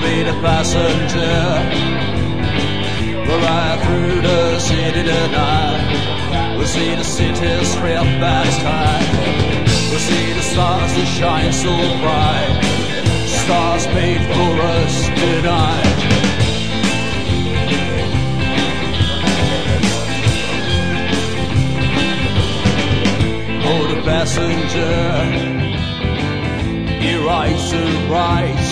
be the passenger. We'll ride through the city tonight. We'll see the city stripped at its time. We'll see the stars that shine so bright. Stars made for us tonight. Oh, the passenger, he rides and rides